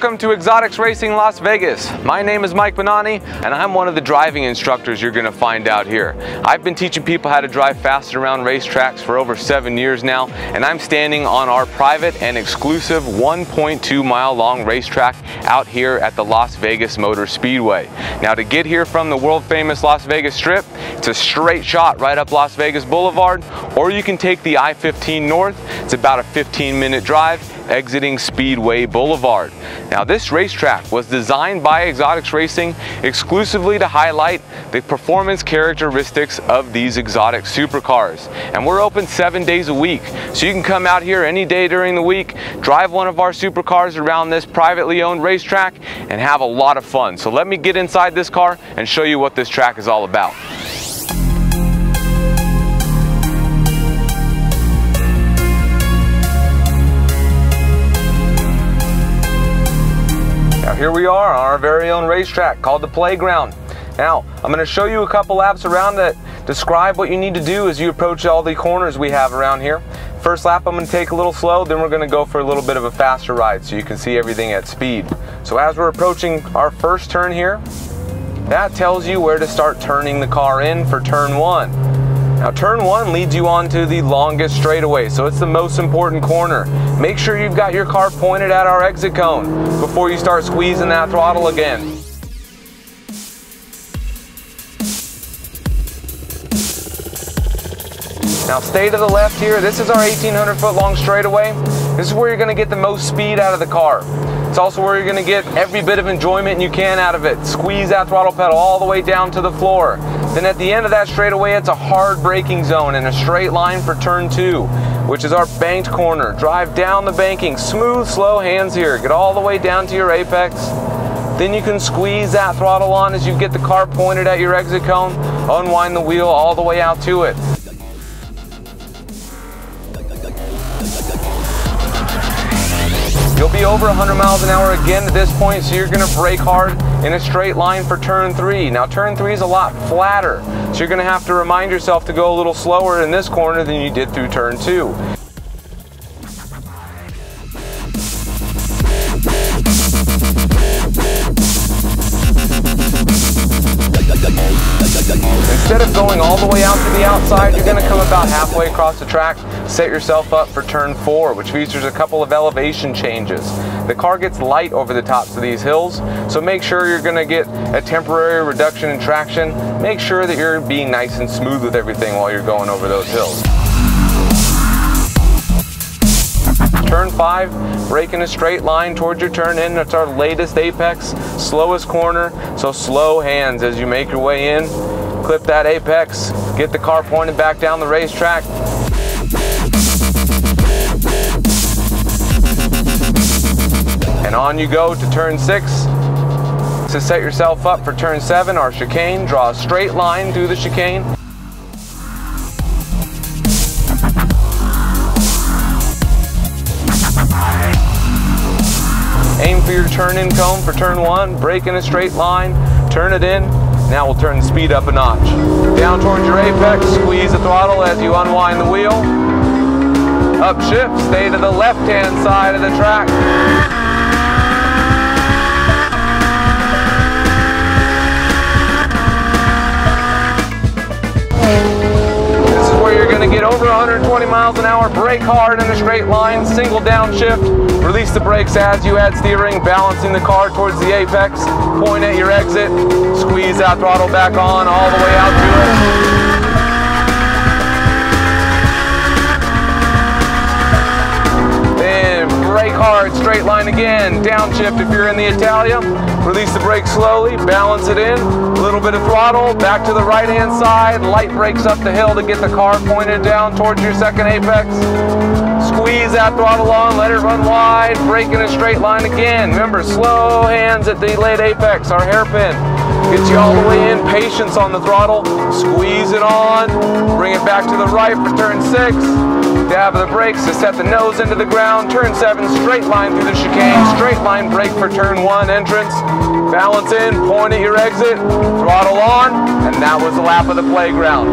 welcome to Exotics Racing Las Vegas. My name is Mike Bonani and I'm one of the driving instructors you're going to find out here. I've been teaching people how to drive fast around racetracks for over seven years now and I'm standing on our private and exclusive 1.2 mile long racetrack out here at the Las Vegas Motor Speedway. Now to get here from the world famous Las Vegas Strip, it's a straight shot right up Las Vegas Boulevard or you can take the I-15 north. It's about a 15 minute drive exiting Speedway Boulevard. Now this racetrack was designed by Exotics Racing exclusively to highlight the performance characteristics of these exotic supercars. And we're open seven days a week. So you can come out here any day during the week, drive one of our supercars around this privately owned racetrack and have a lot of fun. So let me get inside this car and show you what this track is all about. Here we are on our very own racetrack called the Playground. Now, I'm going to show you a couple laps around that describe what you need to do as you approach all the corners we have around here. First lap I'm going to take a little slow, then we're going to go for a little bit of a faster ride so you can see everything at speed. So as we're approaching our first turn here, that tells you where to start turning the car in for turn one. Now turn one leads you onto the longest straightaway, so it's the most important corner. Make sure you've got your car pointed at our exit cone before you start squeezing that throttle again. Now stay to the left here. This is our 1800 foot long straightaway. This is where you're gonna get the most speed out of the car. It's also where you're gonna get every bit of enjoyment you can out of it. Squeeze that throttle pedal all the way down to the floor. Then at the end of that straightaway, it's a hard braking zone and a straight line for turn two, which is our banked corner. Drive down the banking, smooth, slow hands here. Get all the way down to your apex. Then you can squeeze that throttle on as you get the car pointed at your exit cone, unwind the wheel all the way out to it. You'll be over 100 miles an hour again at this point, so you're gonna brake hard in a straight line for turn three. Now turn three is a lot flatter, so you're gonna have to remind yourself to go a little slower in this corner than you did through turn two. Going all the way out to the outside, you're gonna come about halfway across the track, set yourself up for turn four, which features a couple of elevation changes. The car gets light over the tops of these hills, so make sure you're gonna get a temporary reduction in traction. Make sure that you're being nice and smooth with everything while you're going over those hills. Turn five, brake in a straight line towards your turn in. That's our latest apex, slowest corner, so slow hands as you make your way in clip that apex, get the car pointed back down the racetrack. And on you go to turn six. To set yourself up for turn seven, our chicane, draw a straight line through the chicane. Aim for your turn in cone for turn one, brake in a straight line, turn it in, now we'll turn the speed up a notch. Down towards your apex, squeeze the throttle as you unwind the wheel. Upshift, stay to the left-hand side of the track. Over 120 miles an hour, brake hard in a straight line, single downshift, Release the brakes as you add steering, balancing the car towards the apex. Point at your exit. Squeeze that throttle back on all the way out to it. Straight line again. Downshift if you're in the Italia. Release the brake slowly, balance it in. A little bit of throttle, back to the right hand side. Light brakes up the hill to get the car pointed down towards your second apex. Squeeze that throttle on, let it run wide, brake in a straight line again. Remember, slow hands at the late apex, our hairpin. Gets you all the way in, patience on the throttle, squeeze it on, bring it back to the right for turn six. Dab of the brakes to set the nose into the ground. Turn seven, straight line through the chicane. Straight line brake for turn one entrance. Balance in, point at your exit, throttle on, and that was the lap of the playground.